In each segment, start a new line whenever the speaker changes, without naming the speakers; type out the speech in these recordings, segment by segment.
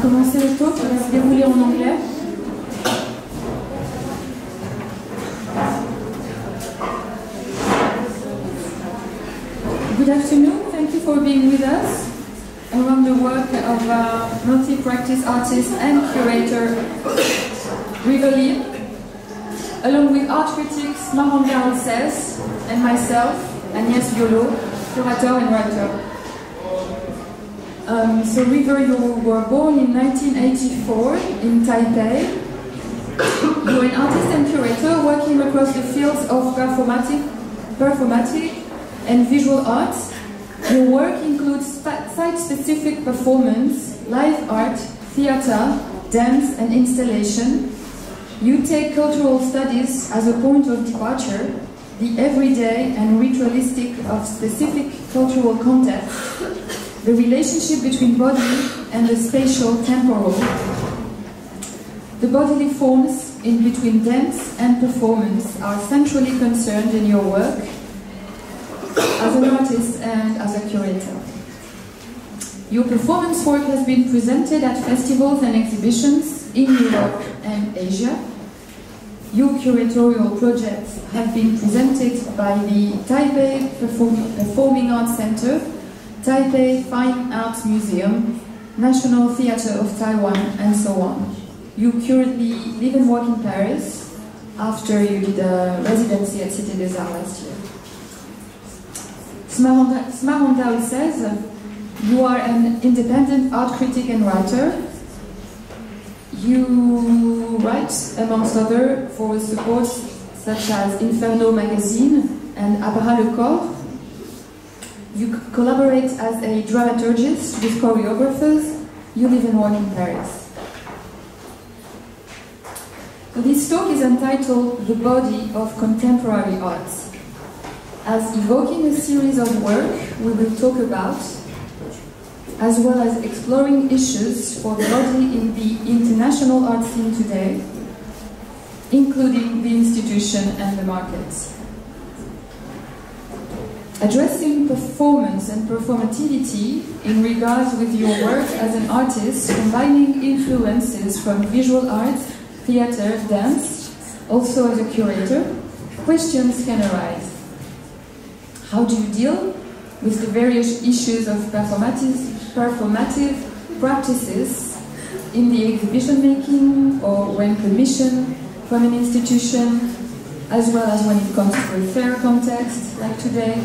commencer le talk, va se dérouler en anglais. Good afternoon, thank you for being with us around the work of uh, multi-practice artist and curator River Lee, along with art critics Maranda Alces and myself, Agnès Violo, curator and writer. Um, so River, you were born in 1984 in Taipei. You're an artist and curator working across the fields of performatic, performatic and visual arts. Your work includes site-specific performance, live art, theater, dance and installation. You take cultural studies as a point of departure, the everyday and ritualistic of specific cultural contexts, the relationship between body and the spatial temporal, the bodily forms in between dance and performance are centrally concerned in your work as an artist and as a curator. Your performance work has been presented at festivals and exhibitions in Europe and Asia. Your curatorial projects have been presented by the Taipei Performing Arts Center, Taipei Fine Arts Museum, National Theatre of Taiwan, and so on. You currently live and work in Paris after you did a residency at Cité des Arts last year. Smaranda says, you are an independent art critic and writer. You write, amongst other, for supports such as Inferno magazine and Abra le Corps. You collaborate as a dramaturgist with choreographers. You live and work in Paris. So this talk is entitled The Body of Contemporary Arts as evoking a series of work we will talk about, as well as exploring issues for the body in the international art scene today, including the institution and the markets. Addressing performance and performativity in regards with your work as an artist, combining influences from visual art, theater, dance, also as a curator, questions can arise. How do you deal with the various issues of performative, performative practices in the exhibition making or when commissioned from an institution, as well as when it comes to a fair context like today?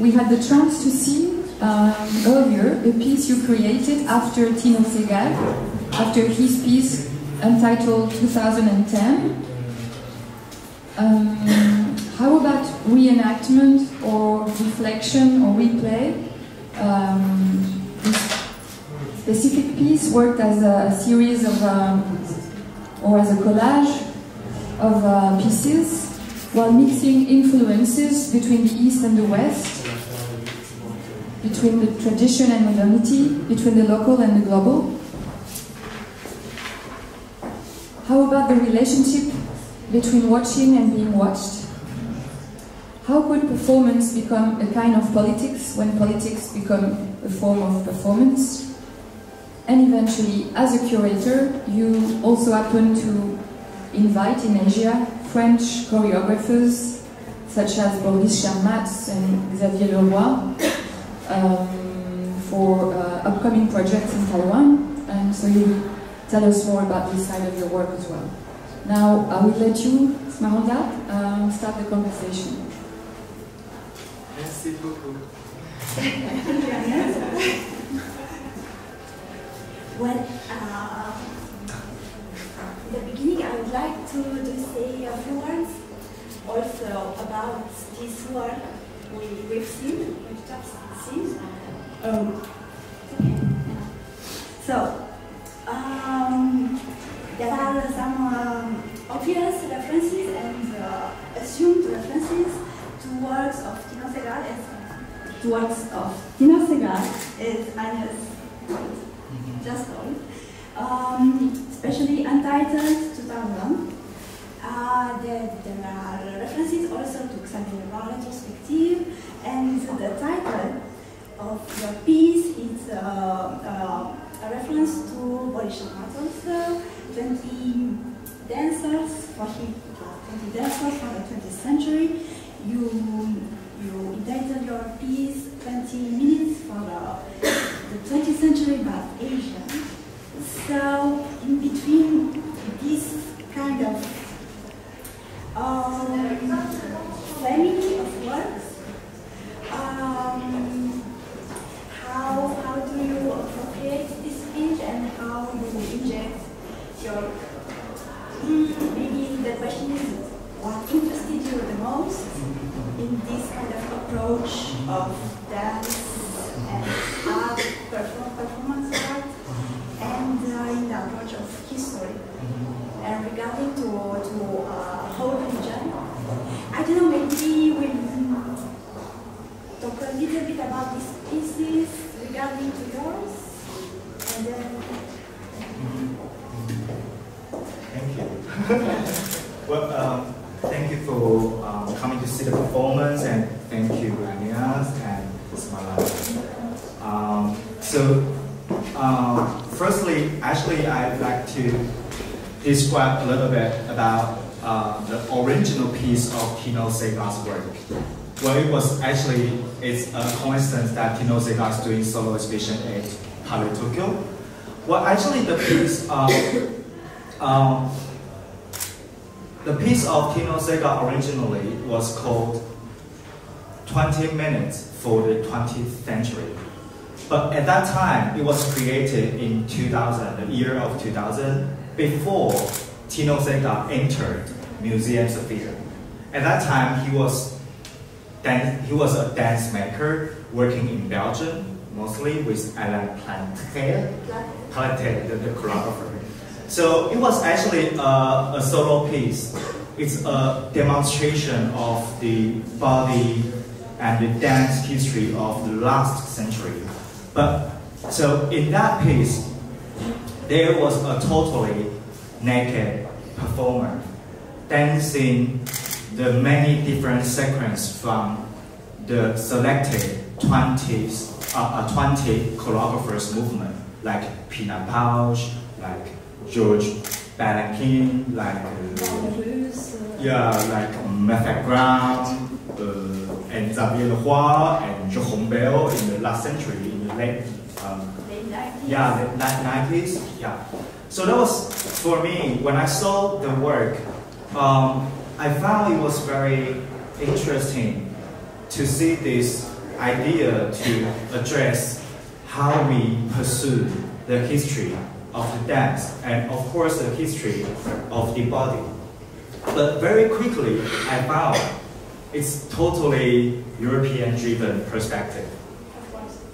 We had the chance to see um, earlier a piece you created after Tino Sehgal, after his piece entitled 2010. Um, how about reenactment or reflection or replay? Um, this specific piece worked as a, series of, um, or as a collage of uh, pieces while mixing influences between the East and the West, between the tradition and modernity, between the local and the global. How about the relationship between watching and being watched? How could performance become a kind of politics when politics become a form of performance? And eventually, as a curator, you also happen to invite in Asia French choreographers such as Boris Charmatz and Xavier Leroy um, for uh, upcoming projects in Taiwan. And so you tell us more about this side of your work as well. Now, I will let you, Smaranda, uh, start the conversation.
Merci beaucoup.
well, uh, in the beginning, I would like to, to say a few words also about this work we, we've seen, Um, so, um, there are some um, obvious references and uh, assumed references to works of Tino Sehgal as to works of Tino Sehgal is Agnes just told, um, especially Untitled 2001. Uh, there, there are references also to Xavier Leroy retrospective, and the title of the piece is uh, uh, a reference to Boris Charmatz's 20 dancers for 20 dancers for the 20th century. You you entitled your piece 20 minutes for the, the 20th century but Asia. So in between
describe a little bit about uh, the original piece of Tino Sehgal's work. Well, it was actually, it's a coincidence that Tino Sehgal is doing solo exhibition at Palais Tokyo. Well, actually, the piece, uh, um, the piece of Tino Sehgal originally was called 20 Minutes for the 20th Century. But at that time, it was created in 2000, the year of 2000, before Tino Sehgal entered Museum Sophia. At that time, he was, dan- he was a dance maker working in Belgium, mostly with Alain Platel, Platel the, the choreographer. So it was actually a, a solo piece. It's a demonstration of the body and the dance history of the last century. But so in that piece, there was a totally naked performer dancing the many different sequences from the selected 20s, uh, uh, 20 choreographers movement, like Pina Bausch, like George Balanchine, like uh, yeah, like Martha Graham, uh, and Xavier Leroy, and Jérôme Bel in the last century, in the late, um, yeah, the 90s, yeah. So that was, for me, when I saw the work, um, I found it was very interesting to see this idea to address how we pursue the history of the dance and of course the history of the body. But very quickly I found it's totally European driven perspective.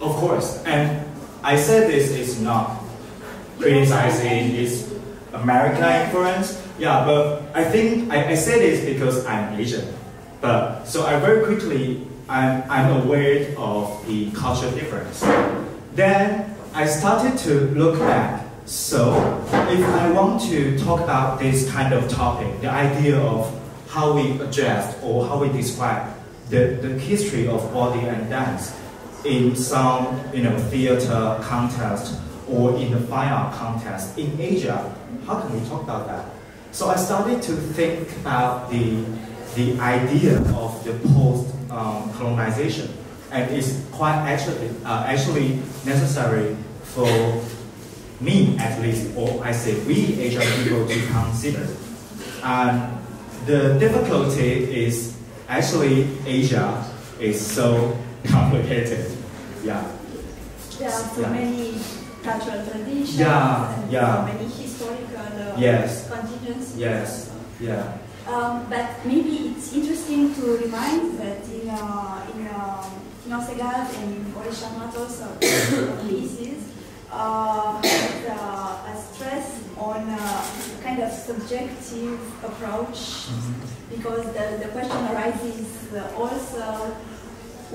Of course. And I said this is not criticizing its American influence. Yeah, but I think I, I say this because I'm Asian. But so I very quickly I'm, I'm aware of the cultural difference. Then I started to look back. So if I want to talk about this kind of topic, the idea of how we address or how we describe the, the history of body and dance in some you know theater contest or in the fine art context in Asia, how can we talk about that? So I started to think about the, the idea of the post um, colonization, and it's quite actually, uh, actually necessary for me at least, or I say we Asian people to consider. And the difficulty is actually Asia is so complicated. Yeah.
There are so
Yeah.
many cultural traditions
Yeah,
and
yeah.
so many historical uh,
Yes.
contingencies.
Yes. Yeah.
Um, but maybe it's interesting to remind that in uh, in Tino Sehgal and Charmatz's uh, pieces, uh, uh, a stress on uh, kind of subjective approach because the, the question arises uh, also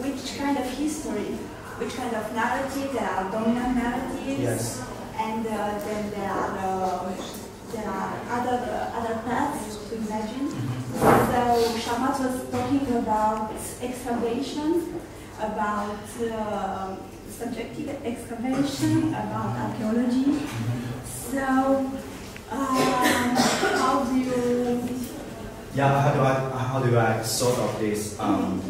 which kind of history, which kind of narrative, there are dominant narratives,
Yes.
and uh, then there are uh, there are other uh, other paths to imagine. So Charmatz was talking about excavation, about uh, subjective excavation, about archaeology. So um, how do you...
yeah, how do I how do I sort of this um,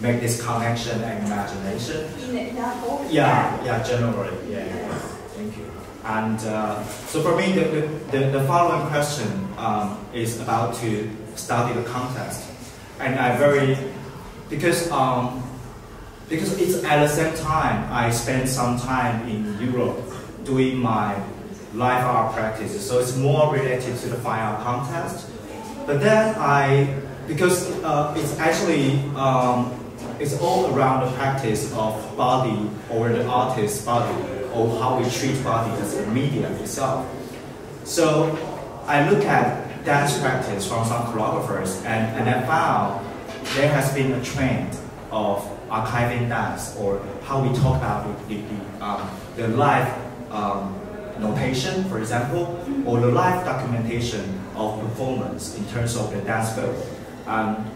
make this connection and imagination?
In example.
Yeah, yeah, generally, yeah. yeah. Thank you. And uh, so for me, the, the, the following question um, is about to study the context, and I very because um, because it's at the same time I spent some time in Europe doing my life art practice. so it's more related to the fine art context. But then I, because uh, it's actually um, it's all around the practice of body or the artist's body or how we treat body as a medium itself. So I look at dance practice from some choreographers and, and I found there has been a trend of archiving dance or how we talk about the, the, um, the live um, notation, for example, or the live documentation of performance in terms of the dance film. Um,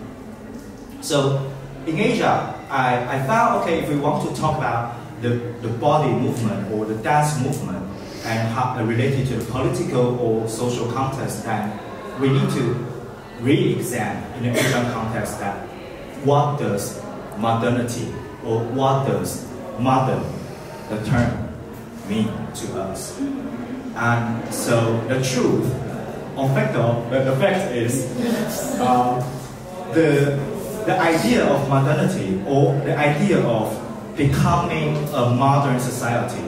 so in Asia, I, I found, okay, if we want to talk about the, the body movement or the dance movement and how, uh, related to the political or social context, then we need to re-examine in the Asian context that what does modernity or what does modern, the term, mean to us. And so the truth, on fact, the, the fact is, um, the, the idea of modernity or the idea of becoming a modern society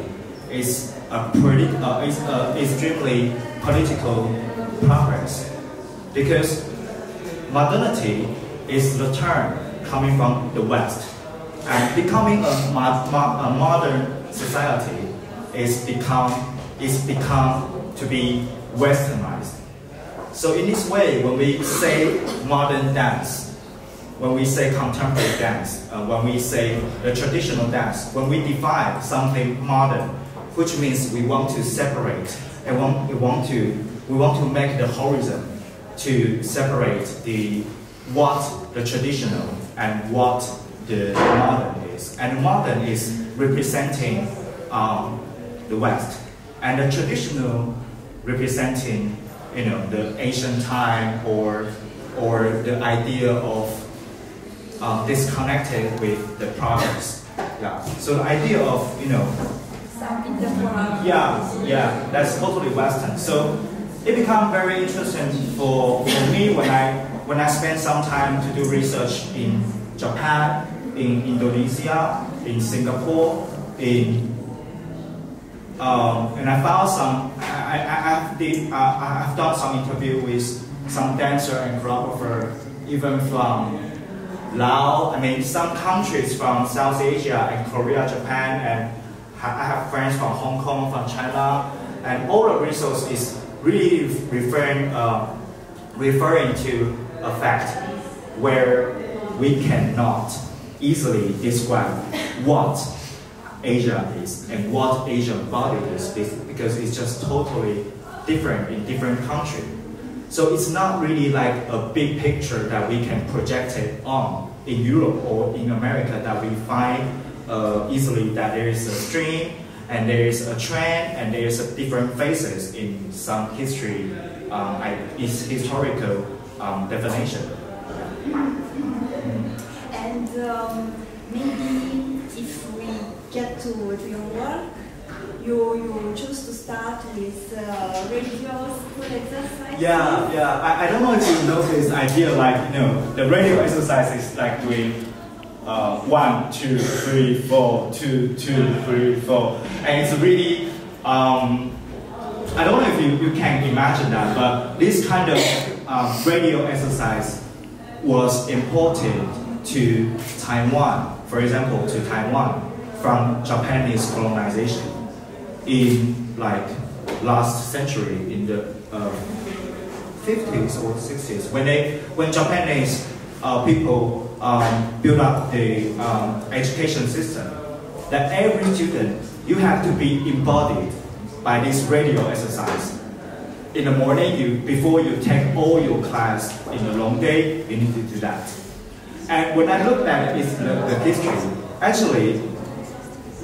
is a pretty, uh, is a extremely political progress because modernity is the term coming from the West and becoming a, mo mo a modern society is become is become to be westernized. So in this way, when we say modern dance, when we say contemporary dance, uh, when we say the traditional dance, when we define something modern, which means we want to separate and want, we want to we want to make the horizon to separate the what the traditional and what the modern is. And modern is representing um, the West, and the traditional representing, you know, the ancient time or or the idea of uh, disconnected with the progress. Yeah. So the idea of you know. Yeah, yeah, that's totally Western. So it became very interesting for, for me when I when I spent some time to do research in Japan, in Indonesia, in Singapore, in um, and I found some, I, I, I, did, uh, I've done some interview with some dancer and choreographer, even from Laos, I mean some countries from South Asia and Korea, Japan, and I have friends from Hong Kong, from China, and all the resource is really referring, uh, referring to a fact where we cannot easily describe what Asia is and what Asian body is because it's just totally different in different countries. So it's not really like a big picture that we can project it on in Europe or in America that we find uh, easily that there is a stream and there is a trend and there is a different phases in some history, is historical um, definition.
And um, maybe if we get to, to your work, you, you choose to start with uh, radio school exercise?
Yeah, yeah. I, I don't know if you notice idea like, you know, the radio exercise is like doing uh, one, two, three, four, two, two, three, four. And it's really, um, I don't know if you, you can imagine that, but this kind of um, radio exercise was imported to Taiwan, for example, to Taiwan from Japanese colonization in like last century in the uh, 50s or 60s when they when Japanese uh, people um, built up the um, education system that every student you have to be embodied by this radio exercise. In the morning you before you take all your class in a long day you need to do that. And when I look at it, the, the history. Actually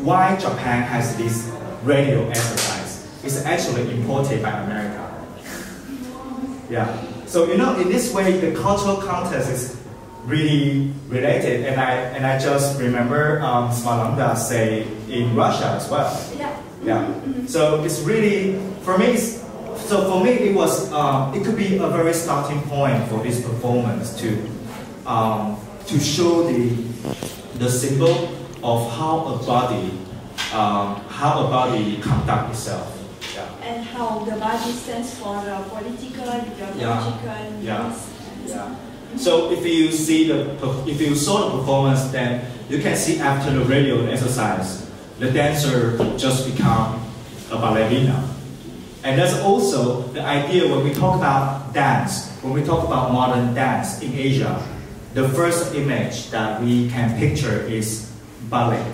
why Japan has this radio exercise is actually imported by America. Yeah. So you know, in this way, the cultural context is really related. And I and I just remember um, Smalanda say in Russia as well.
Yeah.
Yeah. So it's really for me. It's, so for me, it was um, it could be a very starting point for this performance to um, to show the the symbol of how a body um, how a body conduct itself. Yeah.
And how the body stands for uh, political, ideological
Yeah.
needs.
Yeah. So if you see the if you saw the performance, then you can see after the radio exercise, the dancer just become a ballerina. And that's also the idea when we talk about dance, when we talk about modern dance in Asia, the first image that we can picture is ballet.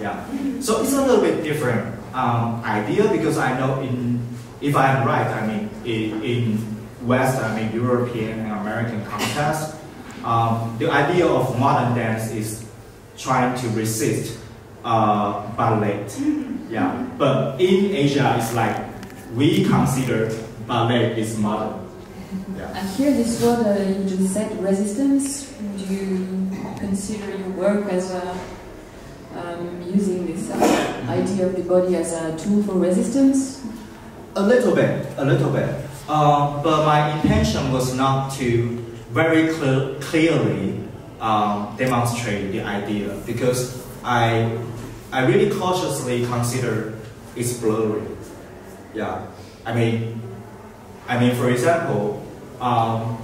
Yeah. So it's a little bit different um, idea because I know in, if I'm right, I mean in, in West, I mean European and American context, um, the idea of modern dance is trying to resist uh, ballet. Yeah. But in Asia, it's like we consider ballet is modern. Yeah.
Here, this word uh, you just said, resistance. do you consider your work as a, um, using this uh, idea of the body as a tool for resistance?
A little bit, a little bit. Uh, but my intention was not to very clear, clearly um, demonstrate the idea because I, I really cautiously consider it's blurry. Yeah, I mean, I mean, for example, um,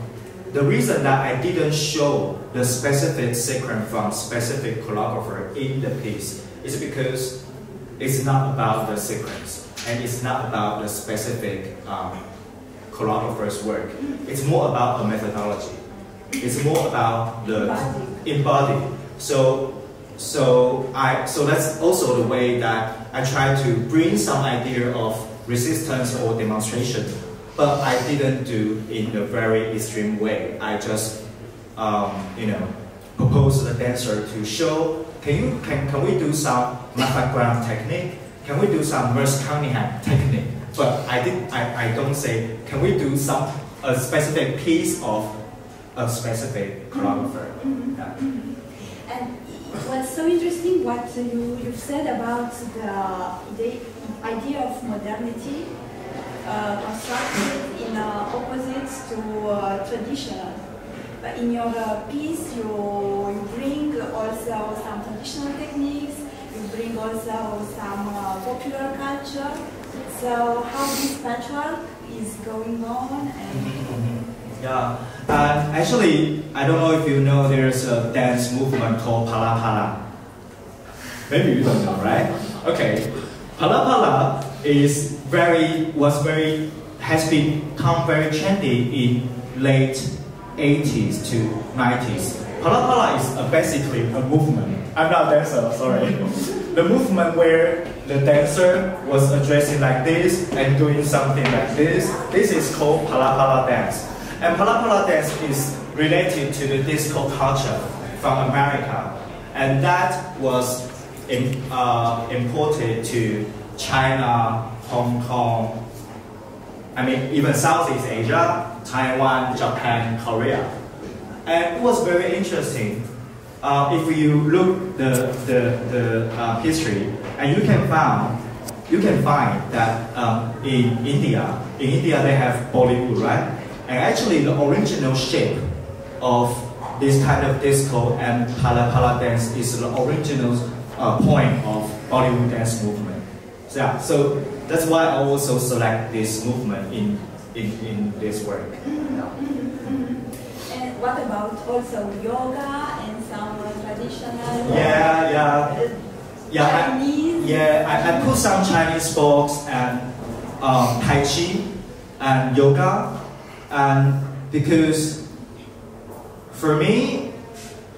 the reason that I didn't show the specific sequence from specific choreographer in the piece is because it's not about the sequence and it's not about the specific um, choreographer's work. It's more about the methodology. It's more about the embody. So, so I so that's also the way that I try to bring some idea of resistance or demonstration, but I didn't do in a very extreme way. I just um, you know propose the dancer to show. Can you can, can we do some Martha Graham technique? Can we do some Merce Cunningham technique? But I did I, I don't say can we do some a specific piece of a specific choreographer. Yeah.
And what's so interesting, what you, you've said about the, the idea of modernity uh, constructed in uh, opposite to uh, traditional. But in your uh, piece, you, you bring also some traditional techniques, you bring also some uh, popular culture. So how this patchwork is going on and
Yeah. Uh, actually, I don't know if you know there's a dance movement called Pala Pala. Maybe you don't know, right? Okay. Pala Pala is very was very has become very trendy in late 80s to 90s. Pala Pala is uh, basically a movement. I'm not a dancer, sorry. the movement where the dancer was addressing like this and doing something like this. This is called Pala Pala dance. And Pala Pala dance is related to the disco culture from America. And that was im- uh, imported to China, Hong Kong, I mean, even Southeast Asia, Taiwan, Japan, Korea. And it was very interesting. Uh, if you look the, the, the uh, history, and you can find, you can find that um, in India, in India they have Bollywood, right? And actually the original shape of this kind of disco and pala pala dance is the original uh, point of Bollywood dance movement. So, yeah, so that's why I also select this movement in, in, in this work. Yeah.
And what about also yoga and some traditional?
Yeah, yeah.
uh,
Yeah, I,
Chinese?
yeah, I, I put some Chinese sports and um, Tai Chi and yoga, and because for me,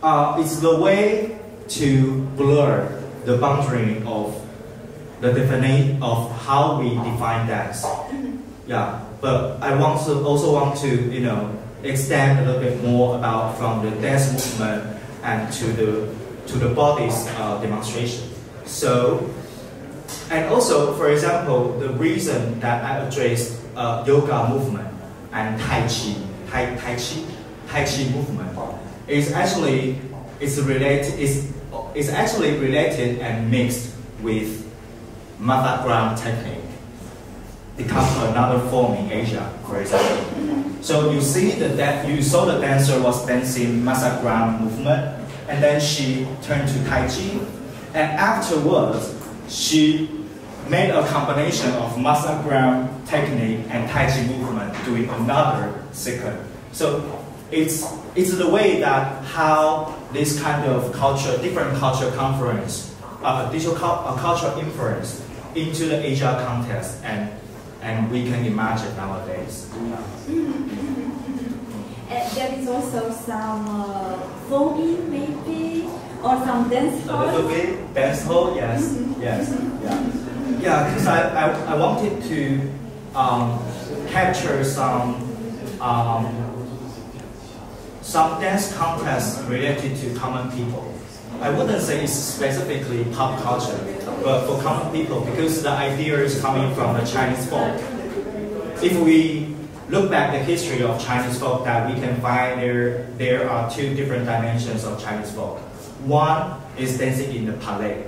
uh, it's the way to blur the boundary of the definition of how we define dance. Yeah, but I want to also want to you know extend a little bit more about from the dance movement and to the to the body's uh, demonstration. So, and also, for example, the reason that I addressed uh, yoga movement and Tai Chi, Tai, tai Chi, Tai Chi movement is actually is related is is actually related and mixed with Martha Graham technique. Become another form in Asia, for example. So you see the that you saw the dancer was dancing Martha Graham movement, and then she turned to Tai Chi, and afterwards she made a combination of Martha Graham technique and Tai Chi movement doing another second. So it's, it's the way that how this kind of culture, different culture conference, uh, digital uh, cultural influence into the Asia context and, and we can imagine nowadays.
And there is also some uh, phone maybe, or some dance hall.
A little bit, dance hall, yes,
Mm-hmm.
yes, yeah. Yeah, because I, I, I wanted to um, capture some um, some dance contests related to common people. I wouldn't say it's specifically pop culture, but for common people because the idea is coming from the Chinese folk. If we look back the history of Chinese folk, that we can find there there are two different dimensions of Chinese folk. One is dancing in the palais.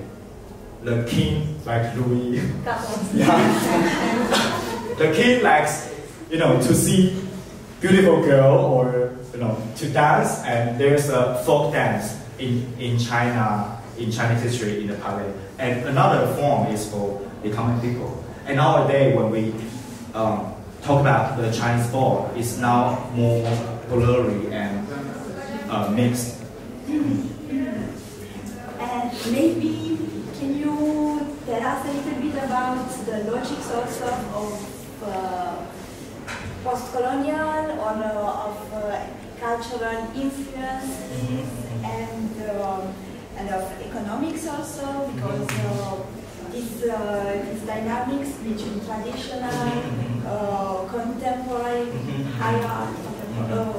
The king like Louis yeah. the king likes, you know, to see beautiful girl or you know to dance, and there's a folk dance in in China in Chinese history in the palais. And another form is for the common people. And nowadays, when we um, talk about the Chinese folk, it's now more blurry and uh, mixed.
And maybe can you tell us a little bit about the logics also of uh, post-colonial or uh, of uh, cultural influences and um, and of economics also because uh, this, uh, this dynamics between traditional, uh, contemporary, high art, uh,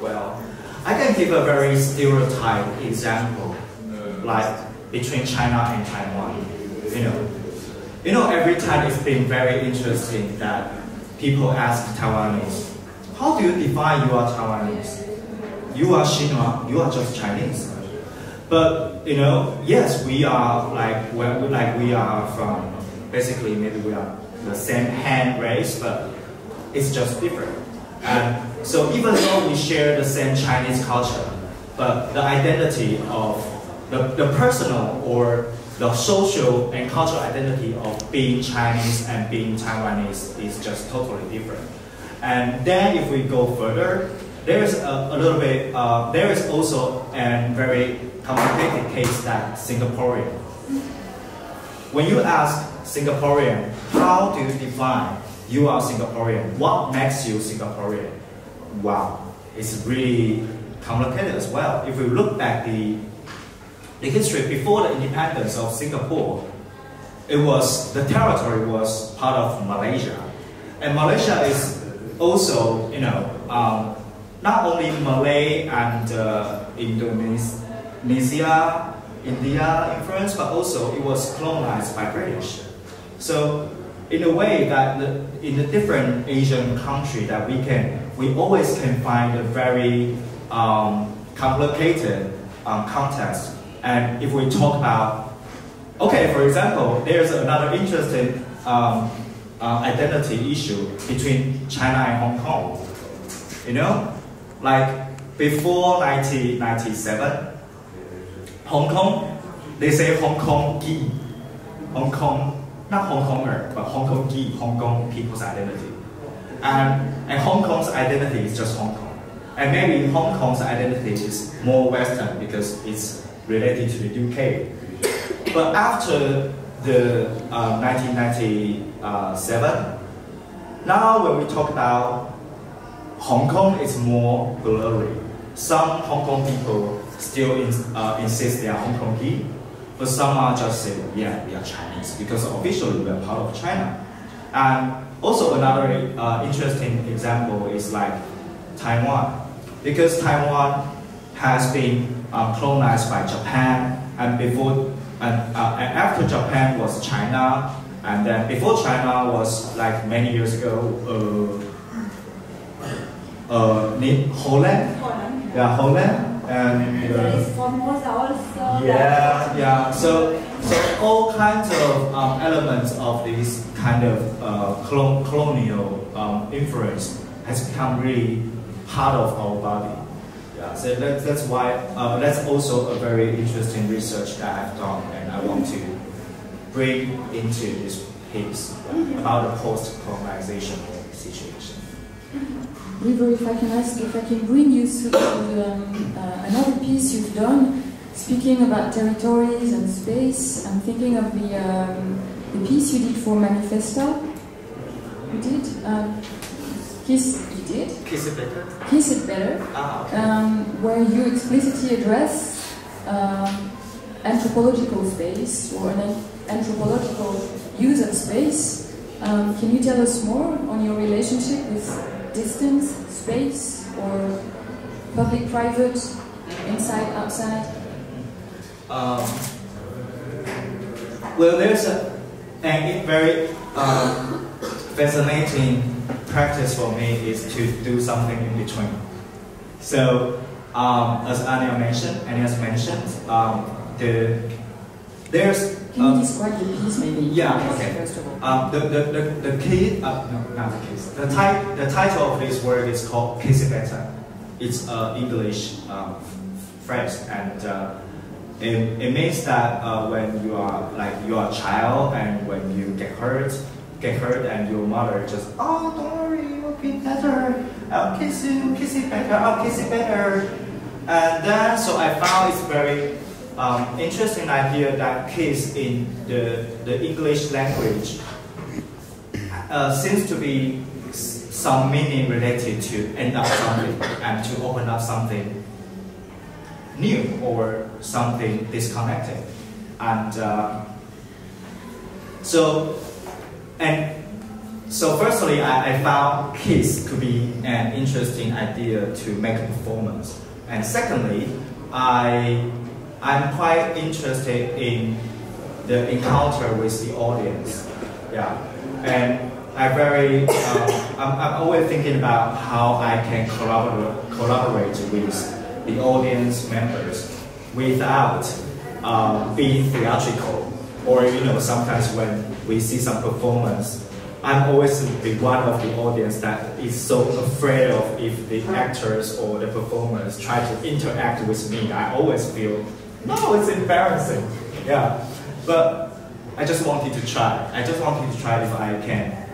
Well, I can give a very stereotype example, like between China and Taiwan. You know, you know, every time it's been very interesting that people ask Taiwanese, how do you define you are Taiwanese? You are Xinhua, you are just Chinese. But you know, yes, we are like well, like we are from basically maybe we are the same hand race, but it's just different. And so even though we share the same Chinese culture, but the identity of the, the personal or the social and cultural identity of being Chinese and being Taiwanese is just totally different. And then if we go further, there is a, a little bit, uh, there is also a very complicated case that Singaporean. When you ask Singaporean, how do you define you are Singaporean? What makes you Singaporean? Wow, it's really complicated as well. If we look back the the history before the independence of Singapore, it was the territory was part of Malaysia, and Malaysia is also you know um, not only Malay and uh, Indonesia, India influence, but also it was colonized by British. So in a way that the, in the different Asian country that we can, we always can find a very um, complicated um, context. And if we talk about, okay, for example, there's another interesting um, uh, identity issue between China and Hong Kong. You know, like before 1997, Hong Kong, they say Hong Kong Gi, Hong Kong not Hong Konger, but Hong Kong Gi, Hong Kong people's identity. And, and Hong Kong's identity is just Hong Kong. And maybe Hong Kong's identity is more Western because it's related to the UK. But after the uh, 1997, now when we talk about Hong Kong, is more blurry. Some Hong Kong people still in, uh, insist they are Hong Kong Gi, but some are just saying, yeah, we are Chinese because officially we are part of China. And also another uh, interesting example is like Taiwan, because Taiwan has been uh, colonized by Japan, and before and, uh, and after Japan was China, and then before China was like many years ago, uh, Holland.
Holland.
Yeah, Holland. And uh,
Formosa also.
yeah, yeah. So, so all kinds of um, elements of this kind of uh, colon- colonial um, influence has become really part of our body. Yeah, so that, that's why uh, that's also a very interesting research that I've done, and I want to bring into this piece about the post-colonization situation.
River, if I can ask, if I can bring you to um, uh, another piece you've done, speaking about territories and space. I'm thinking of the um, the piece you did for Manifesto. You did. Um, Kiss. You did.
Kiss it better.
Kiss it better.
Ah, okay.
um, where you explicitly address um, anthropological space or an anthropological use of space. Um, can you tell us more on your relationship with distance, space, or public-private, inside, outside?
Um, well, there's a, a very um, fascinating practice for me is to do something in between. So, um, as Anya mentioned, Anya's mentioned, um, the there's
Can you
um,
describe the piece, maybe?
Yeah, okay.
First of all.
um, the, the, the, the key, uh, no, not the case. The, ti- the title of this work is called Kiss It Better. It's uh, English um, phrase, and uh, it, it means that uh, when you are like you are a child and when you get hurt, get hurt, and your mother just oh don't worry, you'll be better. I'll kiss you, kiss it better. I'll kiss it better. And then so I found it's very um, interesting idea that kiss in the the English language uh, seems to be some meaning related to end up something and to open up something new or something disconnected. And uh, so, and so firstly, I, I found kiss could be an interesting idea to make a performance. And secondly, I, I'm quite interested in the encounter with the audience. Yeah, and I very, um, I'm, I'm always thinking about how I can collaborate, collaborate with the audience members without um, being theatrical. Or you know, sometimes when we see some performance, I'm always the one of the audience that is so afraid of if the actors or the performers try to interact with me. I always feel, no, it's embarrassing. Yeah, but I just wanted to try. I just wanted to try if I can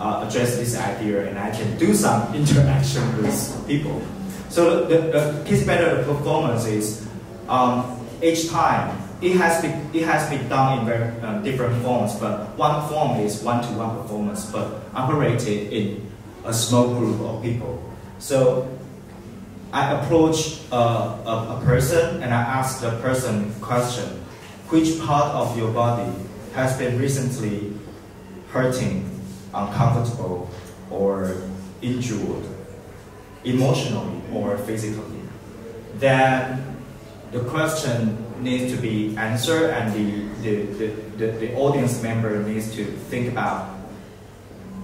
uh, address this idea and I can do some interaction with people. So the, the Kiss Better performance is um, each time it has been it has been done in very uh, different forms, but one form is one-to-one performance, but operated in a small group of people. So I approach uh, a, a person and I ask the person question: Which part of your body has been recently hurting, uncomfortable, or injured, emotionally or physically? Then the question needs to be answered and the, the, the, the, the audience member needs to think about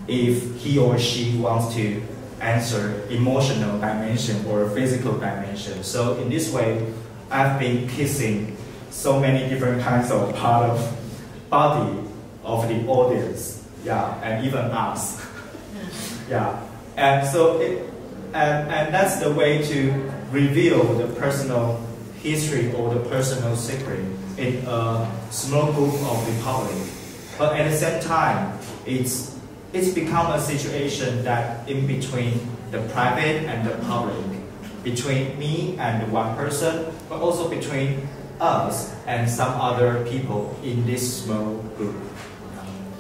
if he or she wants to answer emotional dimension or physical dimension. So in this way, I've been kissing so many different kinds of part of body of the audience, yeah, and even us, yeah. And so it, and, and that's the way to reveal the personal history or the personal secret in a small group of the public. But at the same time, it's it's become a situation that in between the private and the public, between me and one person, but also between us and some other people in this small group.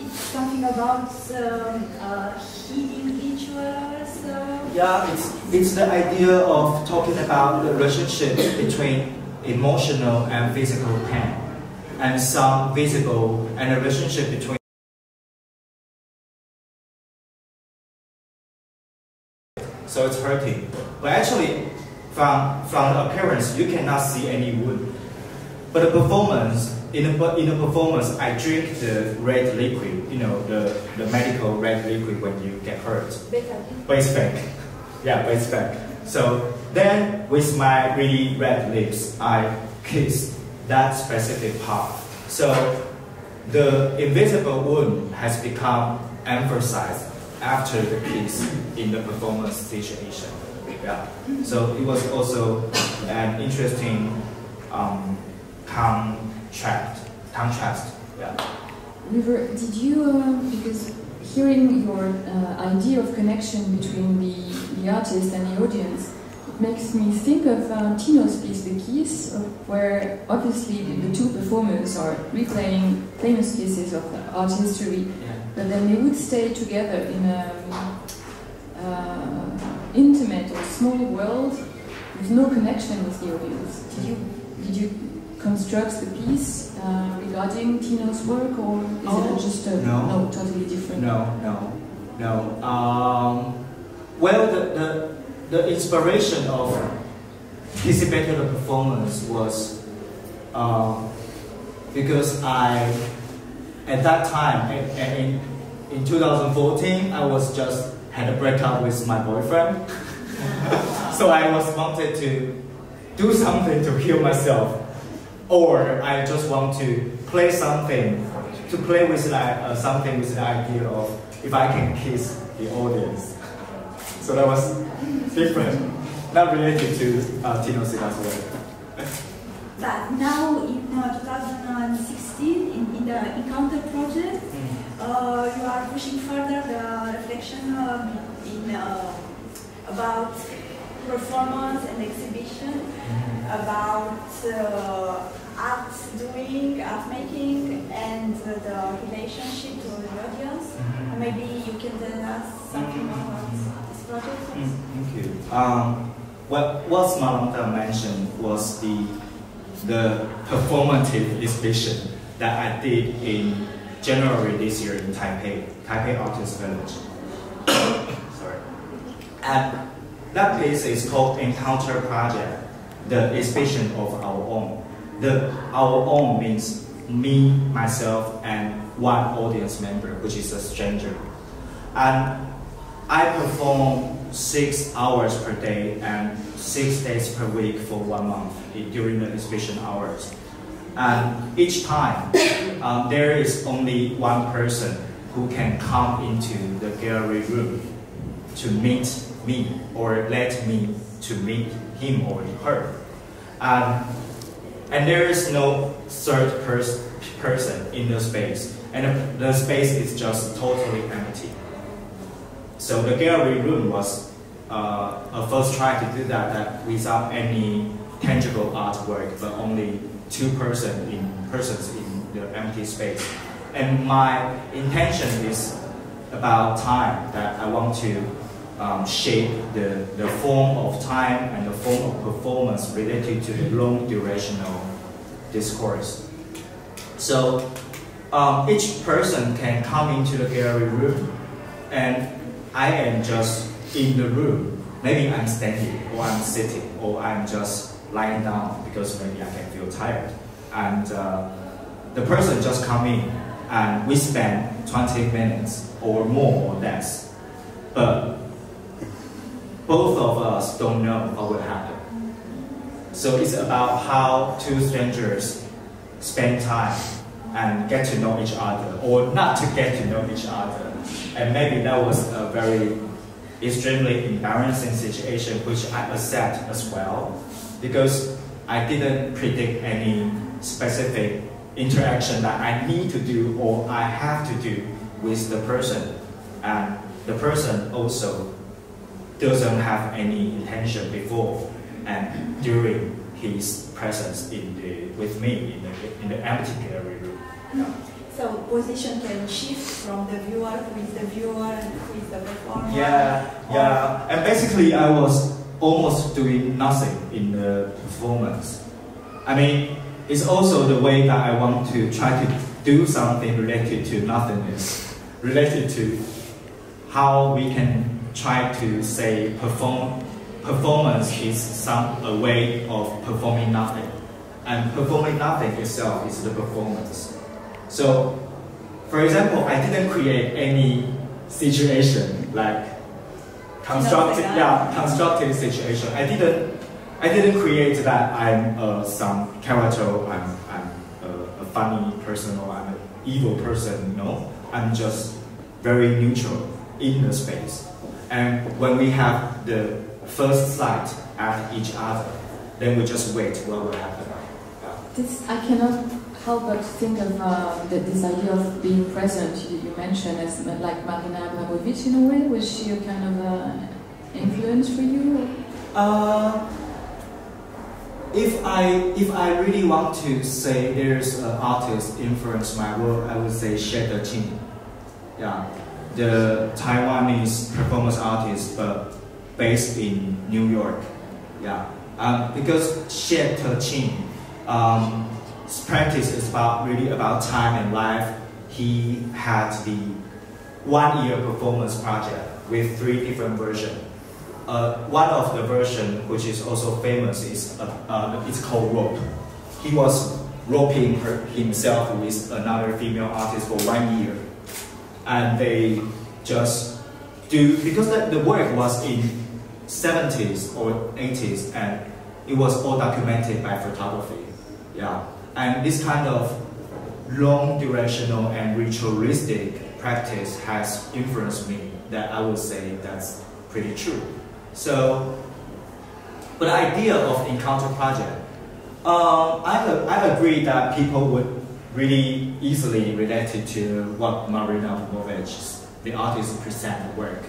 It's something about um, uh, healing rituals. Uh,
Yeah, it's, it's the idea of talking about the relationship between emotional and physical pain, and some physical and a relationship between. So it's hurting, but actually, from from the appearance, you cannot see any wound. But the performance, in the in the performance, I drink the red liquid, you know, the the medical red liquid when you get hurt fake. Yeah, waist back. So then with my really red lips, I kiss that specific part. So the invisible wound has become emphasized after the kiss in the performance situation. Yeah. So it was also an interesting um, contrast. Contrast. Yeah.
River, did you, uh, because hearing your uh, idea of connection between the, the artist and the audience, makes me think of uh, Tino's piece, The Kiss, where obviously the, the, two performers are replaying famous pieces of art history, yeah. But then they would stay together in a uh, intimate or small world with no connection with the audience. Did you, did you construct the piece uh, regarding Tino's work, or is oh, it just a no, no, totally different?
No, no, no. Um, well, the, the the inspiration of participating in the performance was um, because I at that time in, in 2014 I was just had a breakup with my boyfriend, so I was wanted to do something to heal myself or I just want to play something, to play with like, uh, something with the idea of if I can kiss the audience. So that was different, not related to uh, Tino Sehgal's work.
But now in uh, 2016, in, in the Encounter project, mm. uh, you are pushing further the reflection um, in, uh, about performance and exhibition, mm. about uh, art doing, art making, and the relationship to the audience. Mm -hmm. Maybe you can tell us something mm -hmm. about this project. Mm,
thank you. Um, what what Smaranda mentioned was the the performative exhibition that I did in January this year in Taipei, Taipei Artist Village. Sorry. And that piece is called Encounter Project, the exhibition of our own. The our own means me, myself, and one audience member, which is a stranger. And I perform six hours per day and six days per week for one month during the exhibition hours. And each time, um, there is only one person who can come into the gallery room to meet me or let me to meet him or her. And and there is no third pers person in the space. And the space is just totally empty. So the gallery room was uh, a first try to do that, that without any tangible artwork, but only two person in persons in the empty space. And my intention is about time that I want to um, shape the, the form of time and the form of performance related to the long durational discourse. So um, each person can come into the gallery room and I am just in the room. Maybe I'm standing or I'm sitting or I'm just lying down because maybe I can feel tired. And uh, the person just come in and we spend 20 minutes or more or less. But both of us don't know what will happen. So it's about how two strangers spend time and get to know each other, or not to get to know each other. And maybe that was a very extremely embarrassing situation, which I accept as well, because I didn't predict any specific interaction that I need to do or I have to do with the person. And the person also doesn't have any intention before and during his presence in the with me in the in the empty gallery room.
Yeah. So position can shift from the viewer with the viewer with the performer.
Yeah, yeah. And basically, I was almost doing nothing in the performance. I mean, it's also the way that I want to try to do something related to nothingness, related to how we can try to say perform performance is some a way of performing nothing and performing nothing itself is the performance so for example i didn't create any situation like constructive, yeah, constructive situation. I didn't, I didn't create that I'm uh, some character, I'm, I'm a, a funny person or I'm an evil person. No, I'm just very neutral in the space. And when we have the first sight at each other, then we just wait what will happen. Yeah.
This, I cannot help but think of uh, the, this idea of being present you, you, mentioned as like Marina Abramovic in a way. Was she a kind of uh, influence for you?
Uh, if I if I really want to say there's an artist influence my work, I would say Xie Deqing. Yeah, the Taiwanese performance artist, but based in New York. Yeah, um, because Xie Deqing, um, practice is about really about time and life. He had the one year performance project with three different versions. Uh, one of the version, which is also famous, is uh, uh, it's called rope. He was roping her, himself with another female artist for one year, and they just do because the, the work was in 70s or 80s, and it was all documented by photography. Yeah, and this kind of long durational and ritualistic practice has influenced me. That I would say that's pretty true. So, but the idea of encounter project, uh, I, I agree that people would really easily relate to what Marina Abramovic, the artist, present work.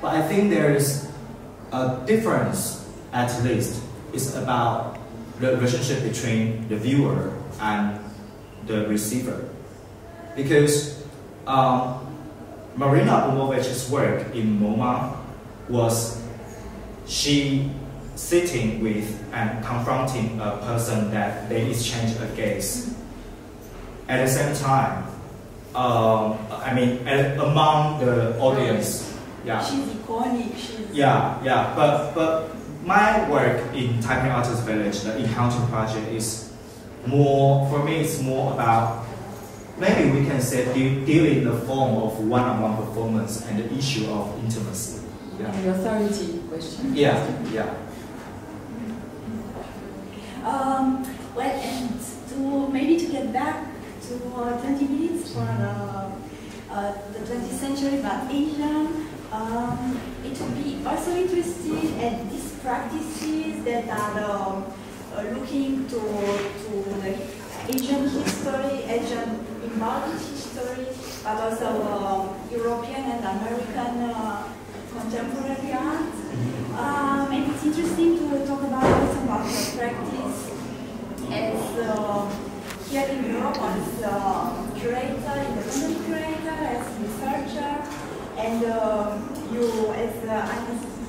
But I think there is a difference, at least, is about the relationship between the viewer and the receiver. Because um, Marina Abramovic's work in MoMA was she sitting with and confronting a person that they exchange a gaze. At the same time, um, I mean, at, among the audience, yeah.
She's iconic. She's
yeah, yeah. But but my work in Taipei Artist Village, the Encounter Project, is more for me. It's more about maybe we can say deal, deal in the form of one-on-one performance and the issue of intimacy.
Yeah. The authority question.
Yeah, yeah.
Um, well, and to maybe to get back to uh, 20 minutes for uh, uh, the 20th century, but Asia, um, it would be also interesting at these practices that are um, looking to, to the Asian history, Asian embodied history, but also uh, European and American uh, contemporary art. Um, and it's interesting to talk about also about practice as uh, here in Europe as a curator, independent curator, as researcher, and uh, you, as uh,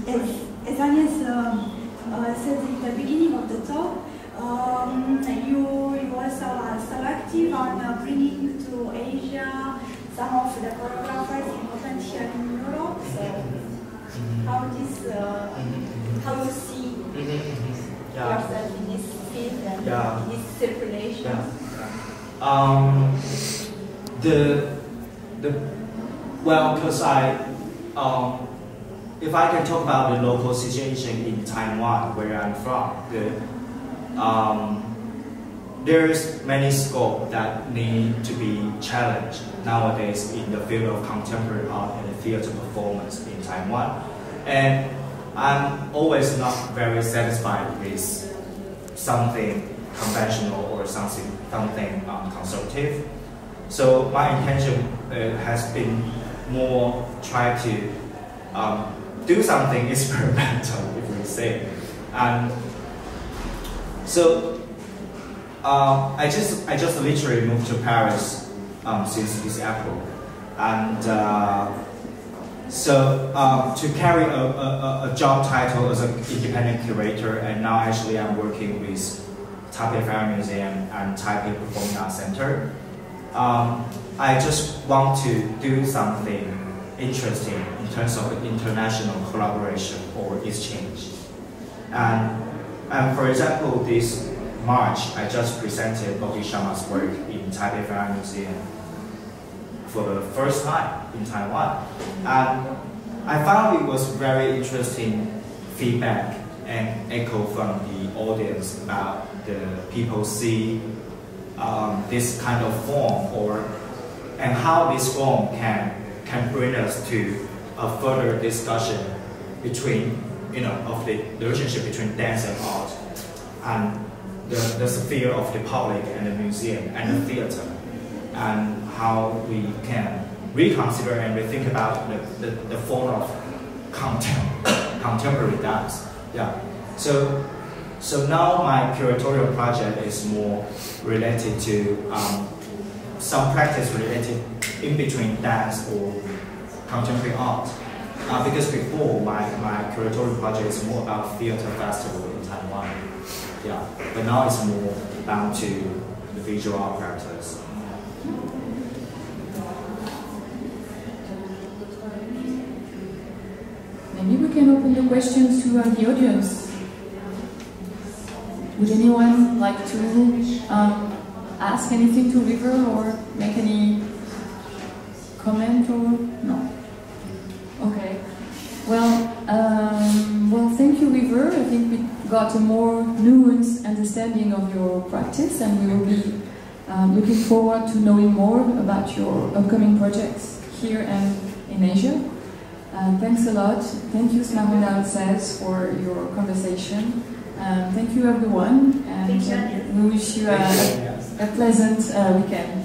as, as Agnes um, uh, said at the beginning of the talk, um, you, you also are so active on uh, bringing to Asia some of the choreographers important here in Europe. So how this, uh, how you see
Yeah.
yourself in this field and
Yeah.
in this circulation.
Yeah. Um, the the well, because I um, if I can talk about the local situation in Taiwan, where I'm from, the um, there's many scope that need to be challenged nowadays in the field of contemporary art and theater performance in Taiwan. And I'm always not very satisfied with something conventional or something, something um, conservative. So my intention uh, has been more try to um, do something experimental, if we say. And so uh, I just I just literally moved to Paris um, since this April, and uh, so um, to carry a, a, a, job title as an independent curator, and now actually I'm working with Taipei Fine Museum and Taipei Performing Arts Center. Um, I just want to do something interesting in terms of international collaboration or exchange. And, and for example, this March, I just presented Boris Charmatz's work in Taipei Fine Museum for the first time in Taiwan. And I found it was very interesting feedback and echo from the audience about the people see um, this kind of form or and how this form can can bring us to a further discussion between you know of the relationship between dance and art and the, the sphere of the public and the museum and the theater and how we can reconsider and rethink about the, the, the form of contem contemporary dance. Yeah. So so now my curatorial project is more related to um, some practice related in between dance or contemporary art. Uh, because before my, my curatorial project is more about theater festival in Taiwan. Yeah. But now it's more bound to the visual art practice.
Maybe we can open the questions to uh, the audience. Would anyone like to um, ask anything to River or make any comment or no? Okay. Well, um, well, thank you, River. I think we got a more nuanced understanding of your practice, and we will be um, looking forward to knowing more about your upcoming projects here and in Asia. Um, thanks a lot. Thank you, Smaranda Olcèse, for your conversation. Um, thank you, everyone, and
Thank you,
uh, we wish you a, a pleasant uh, weekend.